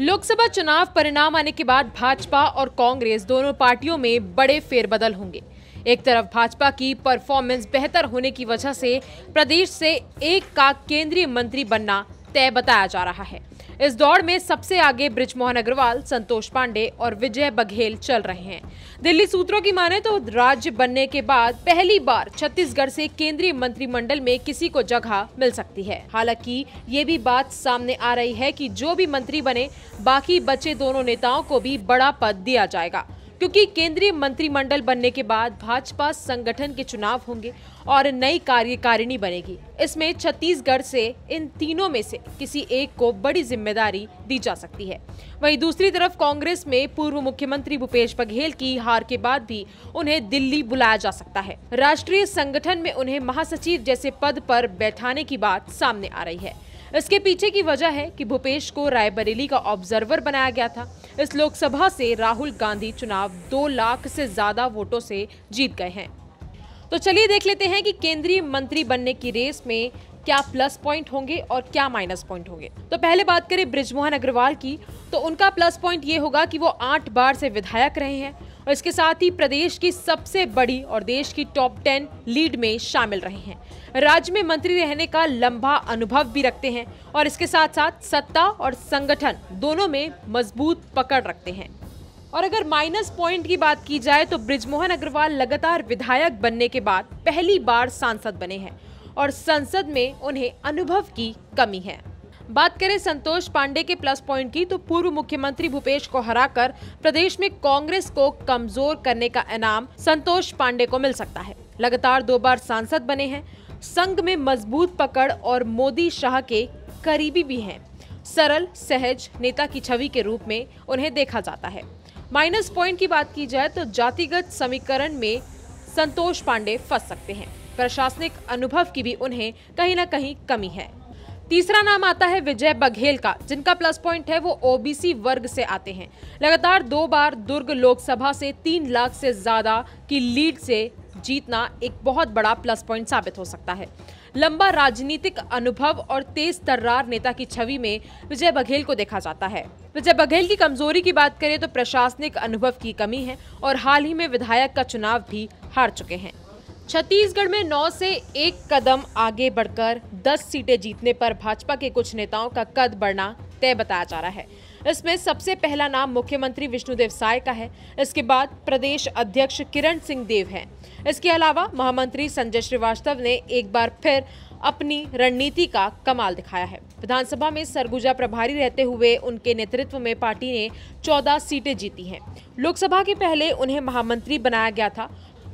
लोकसभा चुनाव परिणाम आने के बाद भाजपा और कांग्रेस दोनों पार्टियों में बड़े फेरबदल होंगे। एक तरफ़ भाजपा की परफॉर्मेंस बेहतर होने की वजह से प्रदेश से एक का केंद्रीय मंत्री बनना तय बताया जा रहा है। इस दौड़ में सबसे आगे ब्रिजमोहन अग्रवाल, संतोष पांडे और विजय बघेल चल रहे हैं। दिल्ली सूत्रों की माने तो राज्य बनने के बाद पहली बार छत्तीसगढ़ से केंद्रीय मंत्रिमंडल में किसी को जगह मिल सकती है। हालाँकि ये भी बात सामने आ रही है कि जो भी मंत्री बने, बाकी बचे दोनों नेताओं को भी बड़ा पद दिया जाएगा। क्योंकि केंद्रीय मंत्रिमंडल बनने के बाद भाजपा संगठन के चुनाव होंगे और नई कार्यकारिणी बनेगी। इसमें छत्तीसगढ़ से इन तीनों में से किसी एक को बड़ी ज़िम्मेदारी दी जा सकती है। वहीं दूसरी तरफ़ कांग्रेस में पूर्व मुख्यमंत्री भूपेश बघेल की हार के बाद भी उन्हें दिल्ली बुलाया जा सकता है। राष्ट्रीय संगठन में उन्हें महासचिव जैसे पद पर बैठाने की बात सामने आ रही है। इसके पीछे की वजह है कि भूपेश को रायबरेली का ऑब्जर्वर बनाया गया था। इस लोकसभा से राहुल गांधी चुनाव दो लाख से ज़्यादा वोटों से जीत गए हैं। तो चलिए देख लेते हैं कि केंद्रीय मंत्री बनने की रेस में क्या प्लस पॉइंट होंगे और क्या माइनस पॉइंट होंगे। तो पहले बात करें ब्रिजमोहन अग्रवाल की तो उनका प्लस पॉइंट ये होगा कि वो आठ बार से विधायक रहे हैं। और इसके साथ ही प्रदेश की सबसे बड़ी और देश की टॉप टेन लीड में शामिल रहे हैं। राज्य में मंत्री रहने का लंबा अनुभव भी रखते हैं और इसके साथ साथ सत्ता और संगठन दोनों में मज़बूत पकड़ रखते हैं। और अगर माइनस पॉइंट की बात की जाए तो ब्रिजमोहन अग्रवाल लगातार विधायक बनने के बाद पहली बार सांसद बने हैं और संसद में उन्हें अनुभव की कमी है। बात करें संतोष पांडे के प्लस पॉइंट की तो पूर्व मुख्यमंत्री भूपेश को हराकर प्रदेश में कांग्रेस को कमज़ोर करने का इनाम संतोष पांडे को मिल सकता है। लगातार दो बार सांसद बने हैं। संघ में मज़बूत पकड़ और मोदी शाह के करीबी भी हैं। सरल, सहज नेता की छवि के रूप में उन्हें देखा जाता है। माइनस पॉइंट की बात की जाए तो जातिगत समीकरण में संतोष पांडे फंस सकते हैं। प्रशासनिक अनुभव की भी उन्हें कहीं ना कहीं कमी है। तीसरा नाम आता है विजय बघेल का, जिनका प्लस पॉइंट है वो ओबीसी वर्ग से आते हैं। लगातार दो बार दुर्ग लोकसभा से तीन लाख से ज़्यादा की लीड से जीतना एक बहुत बड़ा प्लस पॉइंट साबित हो सकता है। लंबा राजनीतिक अनुभव और तेज तर्रार नेता की छवि में विजय बघेल को देखा जाता है। विजय बघेल की कमज़ोरी की बात करें तो प्रशासनिक अनुभव की कमी है और हाल ही में विधायक का चुनाव भी हार चुके हैं। छत्तीसगढ़ में 9 से एक कदम आगे बढ़कर 10 सीटें जीतने पर भाजपा के कुछ नेताओं का कद बढ़ना तय बताया जा रहा है। इसमें सबसे पहला नाम मुख्यमंत्री विष्णुदेव साय का है। इसके बाद प्रदेश अध्यक्ष किरण सिंह देव हैं। इसके अलावा महामंत्री संजय श्रीवास्तव ने एक बार फिर अपनी रणनीति का कमाल दिखाया है। विधानसभा में सरगुजा प्रभारी रहते हुए उनके नेतृत्व में पार्टी ने 14 सीटें जीती हैं। लोकसभा के पहले उन्हें महामंत्री बनाया गया था।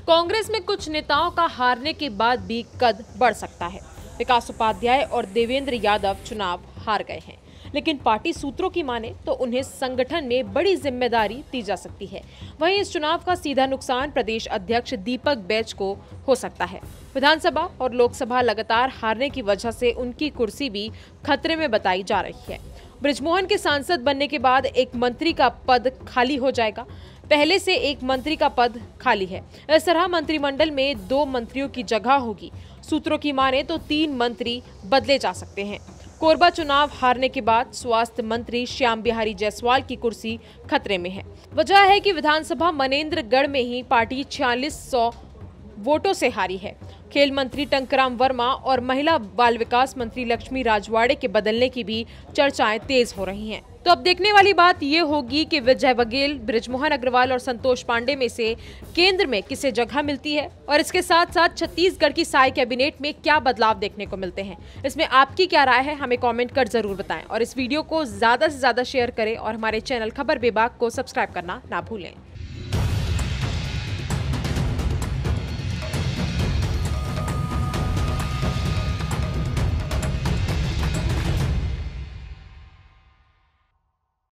कांग्रेस में कुछ नेताओं का हारने के बाद भी कद बढ़ सकता है। विकास उपाध्याय और देवेंद्र यादव चुनाव हार गए हैं। लेकिन पार्टी सूत्रों की माने तो उन्हें संगठन में बड़ी ज़िम्मेदारी दी जा सकती है। वहीं इस चुनाव का सीधा नुकसान प्रदेश अध्यक्ष दीपक बैच को हो सकता है। विधानसभा और लोकसभा लगातार हारने की वजह से उनकी कुर्सी भी खतरे में बताई जा रही है। ब्रिजमोहन के सांसद बनने के बाद एक मंत्री का पद खाली हो जाएगा। पहले से एक मंत्री का पद खाली है। इस तरह मंत्रिमंडल में दो मंत्रियों की जगह होगी। सूत्रों की माने तो तीन मंत्री बदले जा सकते हैं। कोरबा चुनाव हारने के बाद स्वास्थ्य मंत्री श्याम बिहारी जायसवाल की कुर्सी खतरे में है। वजह है कि विधानसभा मनेन्द्रगढ़ में ही पार्टी छियालीस वोटों से हारी है। खेल मंत्री टंकराम वर्मा और महिला बाल विकास मंत्री लक्ष्मी राजवाड़े के बदलने की भी चर्चाएँ तेज हो रही हैं। तो अब देखने वाली बात ये होगी कि विजय बघेल ब्रिजमोहन अग्रवाल और संतोष पांडे में से केंद्र में किसे जगह मिलती है और इसके साथ साथ छत्तीसगढ़ की साय कैबिनेट में क्या बदलाव देखने को मिलते हैं। इसमें आपकी क्या राय है, हमें कॉमेंट कर ज़रूर बताएँ। और इस वीडियो को ज़्यादा से ज़्यादा शेयर करें और हमारे चैनल खबर विभाग को सब्सक्राइब करना ना भूलें।